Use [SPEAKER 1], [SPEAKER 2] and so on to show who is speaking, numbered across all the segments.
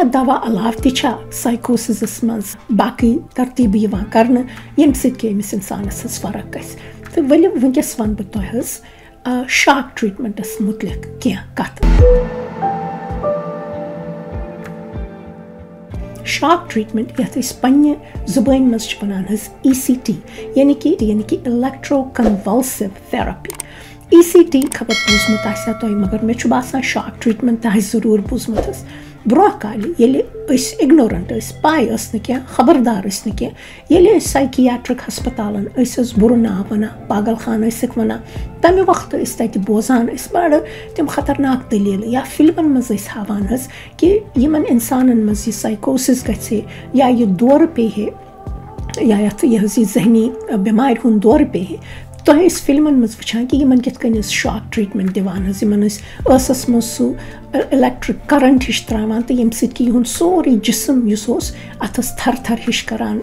[SPEAKER 1] क्या दवा अलाव तह साइकोसिस मज बाकी तरतीब कर ये समिस इंसानस फ़र्क ग तो वल वनकस वन बह तुह शाक ट्रीटमेंटस मुतलिक कह कत शाक ट्रीटमेंट ये पन्ने ज़ुबान मज वन ई सी टी यानी कि यानी कि इलेक्ट्रो कन्वल्सिव थेरेपी ई मे काल इग्नोरेंट पाई क्या साइकियाट्रिक हस्पताल बुर ना वन पागल खान वन तमें वक्त बोजान बड़ तम खतरनाक दलील या हावान इंसान मज साइकोसिस ग दौर पे या यह जहनी बेमार हूँ दौर पे toreiz filmimiz wachanki yemen kith kanis shock treatment diwan has yemen is ösas maz su electric current hish trawan te yem sit ki hun sori jism yusos atas thar thar hish karan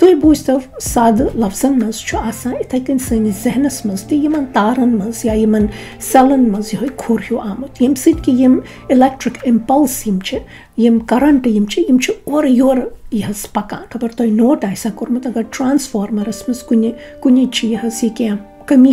[SPEAKER 1] मज सैनिस जहनस मज तह नेरान यह electric impulse ये वन या current वन तोस तो ये साइकोसिस गसान इत कन कि अकिस ट्रांसफार्मरस मज तारन यह खुर हिू तुम बूझतव साद लफ्जन मज इथे कन सैनिस जहनस मज तमन तारन मज या इन सेलन मज यह खुर हिू आमुत यम कि यम इलेक्ट्रिक इम्पल्स यम करंट यम और योर यह पकान खबर तुम नोट आसा कोर्मुत अगर ट्रांसफार्मरस मज कुन कुन यह कह कमी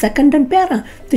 [SPEAKER 1] सेकंडन प्यारान तो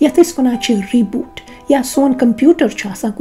[SPEAKER 1] ये वन रिबूट या सोन कंप्यूटर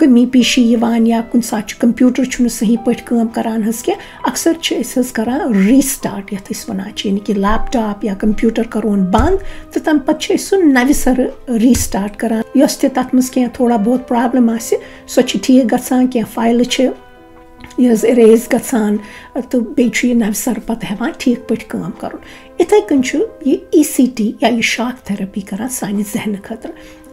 [SPEAKER 1] कमी पेशी या कुन सात कंप्यूटर सही पे काम करान अक्सर करान रीस्टार्ट ये वन यानी कि लैपटॉप या कंप्यूटर करोन बंद तो तम पे सह नव सर रीस्टार्ट करान यस कह थोड़ा बहुत प्रॉब्लम आ सो ठीक गसान कह फ़ाइल यह इरेज गसान तो बे नव सर पे हेवान ठीक पे काम कर इथे कन ई सी टी या शाक थेरेपी करान सान जहन खतर।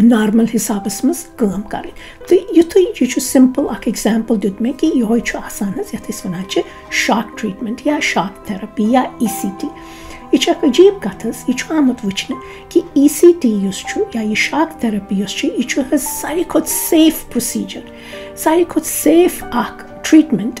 [SPEAKER 1] normal hesabımız qılım qarı. Tı yutu yuçu simple ak example dütmə ki, yoy çu asanız yatı isvinaçı shock treatment ya shock terapi ya ECT. İçak acayip katız, iç amut vıçını ki ECT yüz çu ya yani shock terapi yüz çu içu hız psychot safe procedure. Psychot safe ak treatment.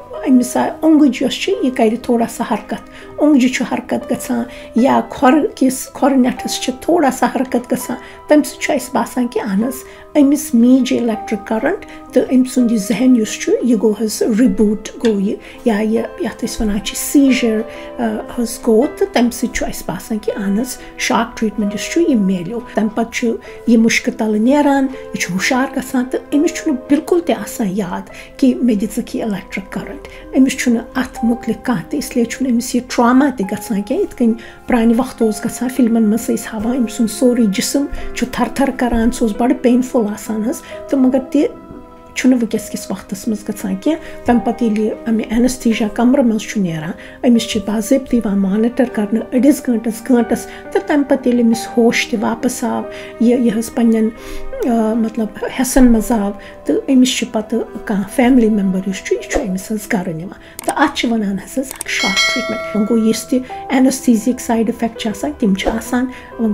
[SPEAKER 1] मज कि बच्चे तो तमिस severe depression ग या अमिस त्रावन तो ये electric current Amish गसान तम सम सुंद जहन रिबूट गसान तो कित वुचान कि वाकई मतलब अत वन कि अमिस मज ये अकि कस्म मिर्गी हिश इंड्यूस कर मगर यह सो मिर्गी आसान कह पाई कि अम सोरे जिसम हिलान ना तह बिल्कुल ग बल्कि क्या ग कि अमिस ओंगज यह कर थोड़ा सा हरकत ओंगज हरकत ग या खोर किस खोर नेठस थोड़ा सा हरकत ग तम ससान कि अहन अमिस मीज इलेक्ट्रिक करंट तो अम सुंद जहन यह गो हज रिबूट ემისჩუნა ათ მოკლე კატი სლეჩუნ ემისი ტრამატი გაცაგეთ კენ პრანი ვახტოს გაცა ფილმენ მასის ჰავა იმსუნ სორი ჯისმ ჩუ თართარ კარანცოს ბარ პეინფულ ასანას თუ მაგარ अमिस बिल्कुल तसान याद कि मे दिख इलेक्ट्रिक करंट अमिस अत मुतलिक कह तो इसलिए अमिस यह ट्रामा तक क्या प्रान वक्त ग फिल्मन मज हावान अम सुन सोरे जिसम थर थर करान सह बड़ पेनफुल आसान तो मगर तह वस किस वक्त मज ग कह तम पे अमे एनस्थीजा कमर मज नान अमिस बाजत मानिटर कर अड़िस गंटस गंटस तो तम पे अमिस होश त वापस आव यह पन्न मतलब हेसन मज आव तो अमिस पे कह फैमिली मेंबर यह अमिस गर निवान तो अत वन शॉक ट्रीटमेंट वो गो इस एनस्थीजिक साइड इफ़ेक्ट तम वो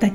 [SPEAKER 1] कह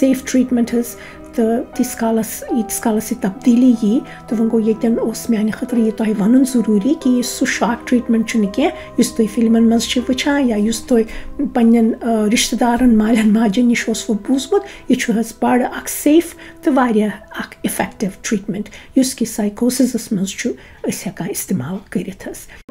[SPEAKER 1] सेफ़ ट्रीटमेंट तो तीस कालस यीस कालस यह तब्दीली यी तो वो गो ये मे खतर यह तुम वन ज़रूरी कि यह सह शॉक ट्रीटमेंट कह तुम फिल्मन मज वुचान या तुम पन्न रिश्तेदारन मालन माजन नश वो बूजमुत यह बड़ अ सेफ़ तो वाह इफ़ेक्टिव ट्रीटमेंट कि साइकोसिस मज हेकान इस्तेमाल कर